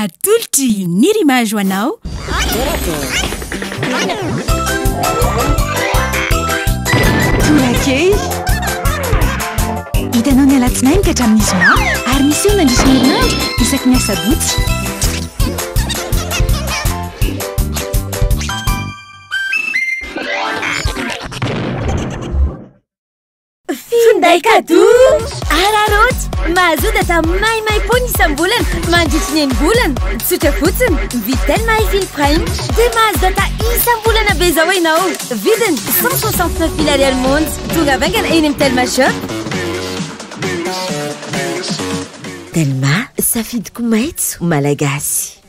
Atolotry ny Rimage ho anao. Torakely. Hitanao ny alatsinainy ka hatramin'ny zoma ary miseho mandritra ny herinandro isaky ny asabotsy. Finday cadeau! Araraoty! Mahazoa data maimaimpoana isam-bolana mandritry ny enim-bolana. Tsotra fotsiny, mividy Dell MyFin Prime dia mahazo data isam-bolana be izao ianao. Vidiny 169 000 ariary monja. Tonga avy haingana eny amin'ny Telma Shop. Telma, safidiko maitso, Malagasy.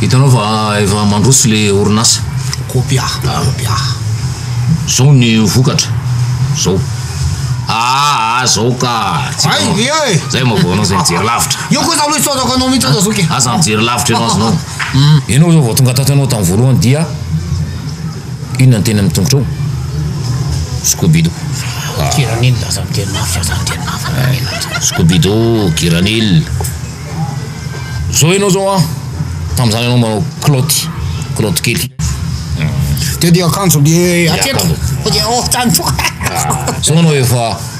Hitanao fa efa mandroso le orinasa. Kopia, kopia. Zao ny vokatra. Zao. Ah, ah zao ka. Ay, ay. Zay ma vao anao zay mijery lavitra. Io kosa aloha isaorako anao mihitsy aza zoky. Aza mijery lavitra ianao aza anao. Ianao zao vao tonga tato ianao tamin'ny voalohany dia Inona ny teny amin'ny tongotrao? Scooby-Doo, ah. Kiranil, aza miteny mafy, aza miteny mafy anao eh, inona izany? Scooby-Doo, Kiranil, izao ianao izao an, tamin'izany ianao manao kilaoty, kilaoty kely. Dia dia akanjo dia aty ato. Dia oh tany. Sao anao efa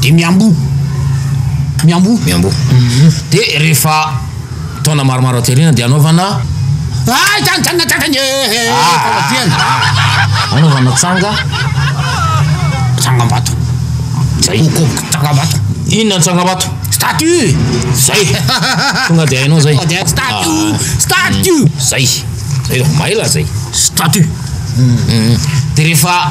dia miamboho, miamboho, miamboho, dia rehefa taona maromaro aty aoriana dia anaovana anaovana tsanga, tsangambato, zay, tsangambato, inona ny tsangambato? Statue, zay, tonga dia hainao zay, statue, statue, zay, zay, mahay lahy zay, statue, dia rehefa.